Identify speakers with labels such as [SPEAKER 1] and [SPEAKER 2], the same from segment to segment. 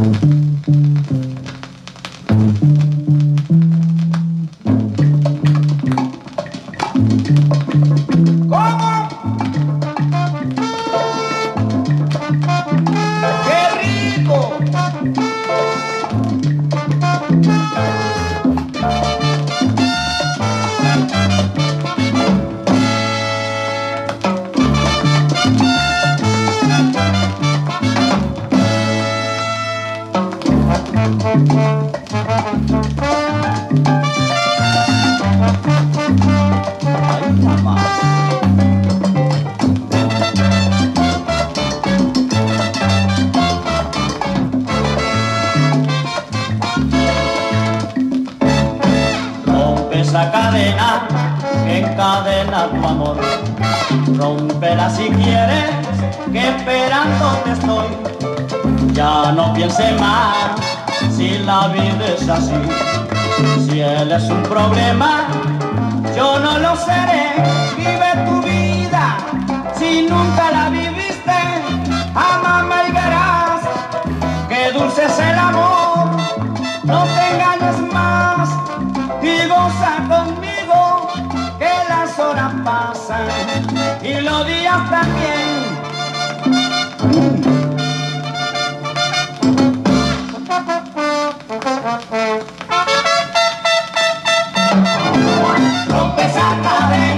[SPEAKER 1] Rompe esa cadena que encadena tu amor. Rómpela si quieres, que esperándote estoy. Ya no piense más si la vida es así. Si él es un problema, yo no lo seré. Vive tu vida si nunca la viviste. Amame y verás que dulce es el amor. No te engañes más y goza conmigo que las horas pasan y los días también.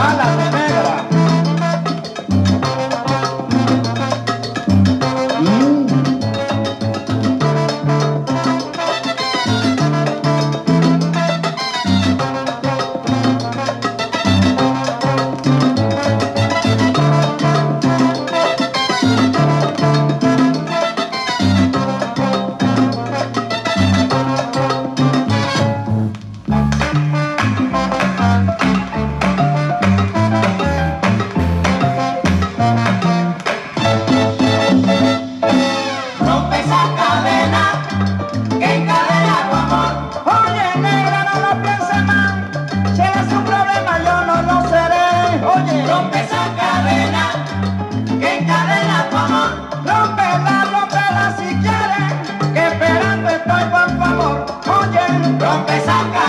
[SPEAKER 1] mala. Estoy por favor. Oye, rompe cadena.